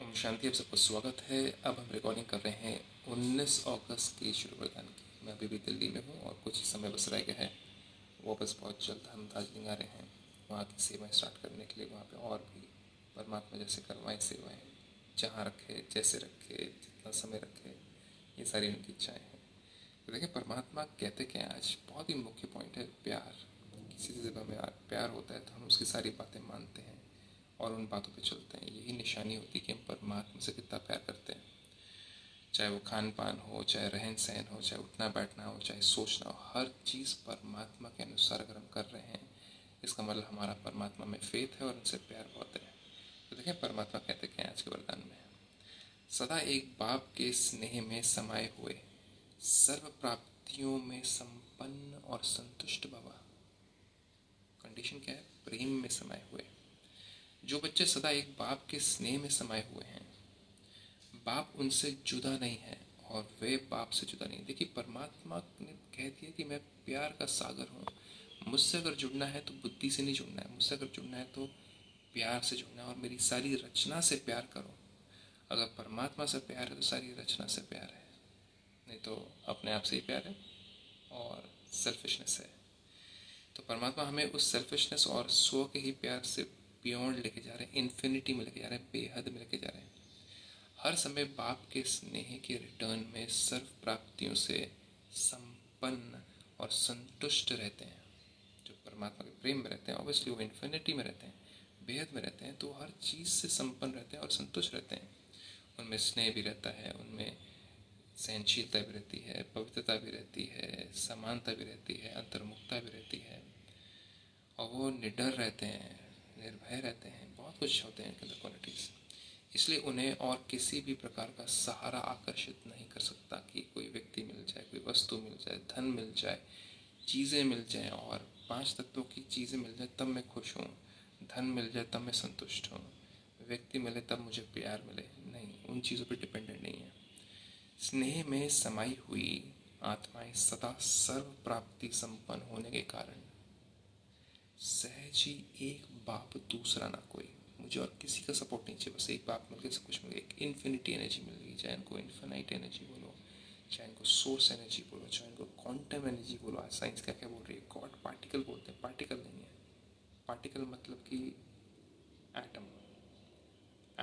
ओम शांति आप सबको स्वागत है। अब हम रिकॉर्डिंग कर रहे हैं 19 अगस्त की शुरू प्रदान की। मैं अभी भी दिल्ली में हूँ और कुछ ही समय बस रह गया है। वापस बहुत जल्द हम दार्जिलिंग आ रहे हैं। वहाँ की सेवाएँ स्टार्ट करने के लिए वहाँ पे और भी परमात्मा जैसे करवाएँ सेवाएँ जहाँ रखे, जैसे रखे, जितना समय रखे, ये सारी उनकी इच्छाएँ हैं। तो देखिए, परमात्मा कहते क्या आज बहुत ही मुख्य पॉइंट है प्यार। किसी से जब हमें प्यार होता है तो हम उसकी सारी बातें मानते हैं। और उन बातों पे चलते हैं। यही निशानी होती है कि हम परमात्मा से कितना प्यार करते हैं। चाहे वो खान पान हो, चाहे रहन सहन हो, चाहे उठना बैठना हो, चाहे सोचना हो, हर चीज़ परमात्मा के अनुसार अगर हम कर रहे हैं, इसका मतलब हमारा परमात्मा में फेथ है और उनसे प्यार बहुत है। तो देखें, परमात्मा कहते हैं आज के वरदान में? सदा एक बाप के स्नेह में समाये हुए सर्व प्राप्तियों में संपन्न और संतुष्ट बाबा कंडीशन क्या है? प्रेम में समाये हुए। जो बच्चे सदा एक बाप के स्नेह में समाये हुए हैं। बाप उनसे जुदा नहीं है और वे बाप से जुदा नहीं। देखिए, परमात्मा ने कह दिया कि मैं प्यार का सागर हूँ। मुझसे अगर जुड़ना है तो बुद्धि से नहीं जुड़ना है। मुझसे अगर जुड़ना है तो प्यार से जुड़ना है और मेरी सारी रचना से प्यार करो। अगर परमात्मा से प्यार है तो सारी रचना से प्यार है। नहीं तो अपने आप से ही प्यार है और सेल्फिशनेस है। तो परमात्मा हमें उस सेल्फिशनेस और स्व के ही प्यार से बियॉन्ड लेके जा रहे हैं इन्फिनिटी में लेके जा रहे हैं, बेहद में लेके जा रहे हैं। हर समय बाप के स्नेह के रिटर्न में सर्व प्राप्तियों से संपन्न और संतुष्ट रहते हैं। जो परमात्मा के प्रेम में रहते हैं ऑब्वियसली वो इन्फिनिटी में रहते हैं, बेहद में रहते हैं तो हर चीज़ से संपन्न रहते हैं और संतुष्ट रहते हैं। उनमें स्नेह भी रहता है, उनमें सहनशीलता भी रहती है, पवित्रता भी रहती है, समानता भी रहती है, अंतर्मुखता भी रहती है। और वो निडर रहते हैं निर्भय रहते हैं, बहुत कुछ होते हैं इनके अंदर क्वालिटीज़ इसलिए उन्हें और किसी भी प्रकार का सहारा आकर्षित नहीं कर सकता कि कोई व्यक्ति मिल जाए, कोई वस्तु मिल जाए, धन मिल जाए, चीज़ें मिल जाएँ और पाँच तत्वों की चीज़ें मिल जाए, तब मैं खुश हूँ। धन मिल जाए, तब मैं संतुष्ट हूँ। व्यक्ति मिले, तब मुझे प्यार मिले। नहीं, उन चीज़ों पर डिपेंडेंट नहीं है। स्नेह में समाई हुई आत्माएँ सदा सर्व प्राप्ति संपन्न होने के कारण सहज ही एक बाप दूसरा ना कोई। मुझे और किसी का सपोर्ट नहीं चाहिए, बस एक बाप मिल गया सब कुछ मिल गया एक इन्फिनिटी एनर्जी मिल गई, चाहे इनको इन्फिनाइट एनर्जी बोलो, चाहे इनको सोर्स एनर्जी बोलो, चाहे इनको क्वांटम एनर्जी बोलो, आज साइंस क्या क्या बोल रही है? गॉड पार्टिकल बोलते हैं पार्टिकल नहीं है। पार्टिकल मतलब कि एटम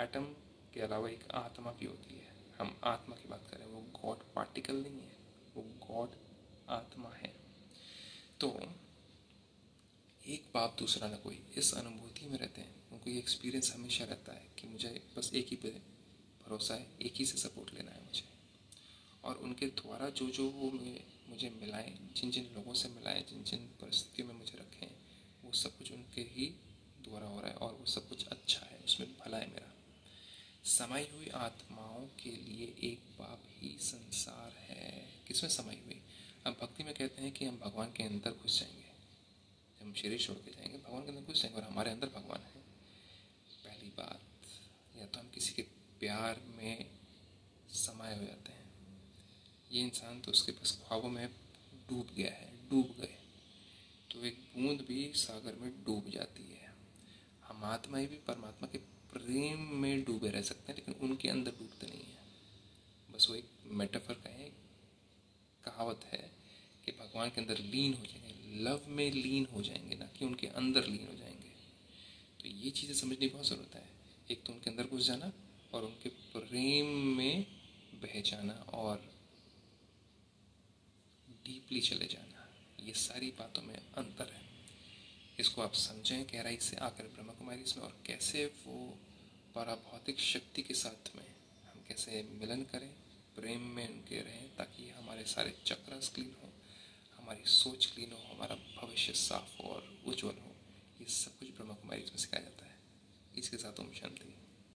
एटम के अलावा एक आत्मा भी होती है। हम आत्मा की बात करें, वो गॉड पार्टिकल नहीं है, वो गॉड आत्मा है। तो बाप दूसरा ना कोई। इस अनुभूति में रहते हैं। उनको ये एक्सपीरियंस हमेशा रहता है कि मुझे बस एक ही पे भरोसा है, एक ही से सपोर्ट लेना है मुझे। और उनके द्वारा जो जो वो मुझे मिलाएँ, जिन जिन लोगों से मिलाएँ, जिन जिन परिस्थितियों में मुझे रखें, वो सब कुछ उनके ही द्वारा हो रहा है और वो सब कुछ अच्छा है, उसमें भला है मेरा। समाई हुई आत्माओं के लिए एक बाप ही संसार है। किसमें समाई हुई? अब भक्ति में कहते हैं कि हम भगवान के अंदर घुस जाएँगे। हम शरीर छोड़ के जाएँगे। भगवान के अंदर घुस जाएँगे और हमारे अंदर भगवान है। पहली बात, या तो हम किसी के प्यार में समाये हो जाते हैं। ये इंसान तो उसके पास ख्वाबों में डूब गया है, डूब गए। तो एक बूंद भी सागर में डूब जाती है। हम आत्माएँ भी परमात्मा के प्रेम में डूबे रह सकते हैं, लेकिन उनके अंदर डूबते नहीं है। बस वो एक मेटाफर कहें कहावत है कि भगवान के अंदर लीन हो जाएँगे, लव में लीन हो जाएँगे, ना कि उनके अंदर लीन हो जाएँगे। तो ये चीज़ें समझने बहुत ज़रूरत है। एक तो उनके अंदर घुस जाना और उनके प्रेम में बह जाना और डीपली चले जाना। ये सारी बातों में अंतर है। इसको आप समझें गहराई से आकर ब्रह्मा कुमारी इसमें और कैसे वो भौतिक शक्ति के साथ में हम कैसे मिलन करें, प्रेम में उनके रहें, ताकि हमारे सारे चक्र क्लीन हों हमारी सोच क्लीन हो भविष्य साफ़ हो और उज्जवल हो। ये सब कुछ ब्रह्मा कुमारी इसमें सिखाया जाता है। इसके साथ ओम शांति।